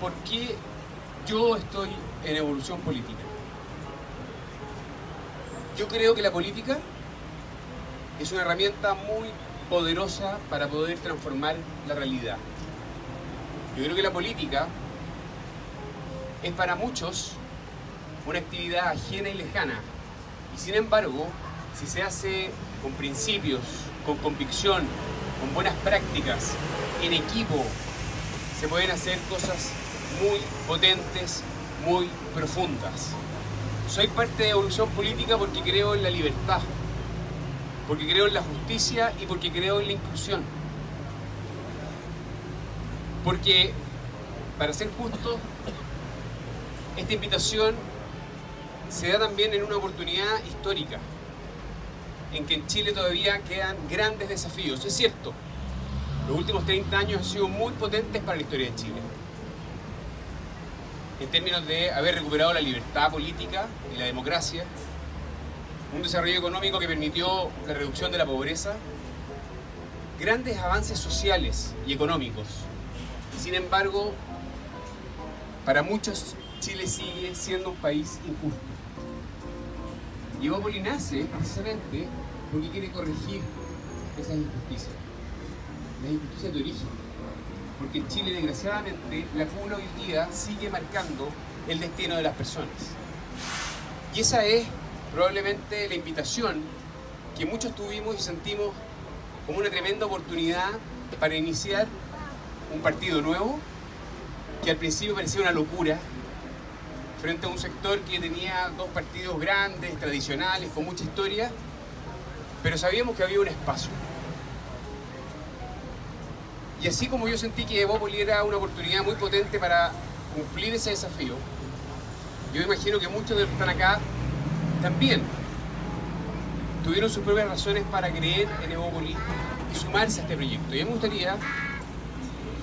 por qué yo estoy en evolución política. Yo creo que la política es una herramienta muy poderosa para poder transformar la realidad. Yo creo que la política es para muchos una actividad ajena y lejana. Y sin embargo, si se hace con principios, con convicción, con buenas prácticas, en equipo, se pueden hacer cosas muy potentes, muy profundas. Soy parte de Evolución Política porque creo en la libertad, porque creo en la justicia y porque creo en la inclusión. Porque, para ser justo, esta invitación se da también en una oportunidad histórica, en que en Chile todavía quedan grandes desafíos. Es cierto, los últimos 30 años han sido muy potentes para la historia de Chile. En términos de haber recuperado la libertad política y la democracia, un desarrollo económico que permitió la reducción de la pobreza, grandes avances sociales y económicos. Sin embargo, para muchos Chile sigue siendo un país injusto. Y Evópoli nace precisamente porque quiere corregir esas injusticias, las injusticias de origen. Porque en Chile, desgraciadamente, la cuna hoy día sigue marcando el destino de las personas. Y esa es probablemente la invitación que muchos tuvimos y sentimos como una tremenda oportunidad para iniciar un partido nuevo que al principio parecía una locura frente a un sector que tenía dos partidos grandes, tradicionales, con mucha historia, pero sabíamos que había un espacio. Y así como yo sentí que Evópoli era una oportunidad muy potente para cumplir ese desafío, yo imagino que muchos de los que están acá también tuvieron sus propias razones para creer en Evópoli y sumarse a este proyecto. Y a mí me gustaría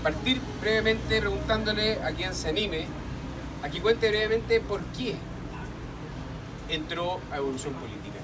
partir brevemente preguntándole a quien se anime a que cuente brevemente por qué entró a Evolución Política.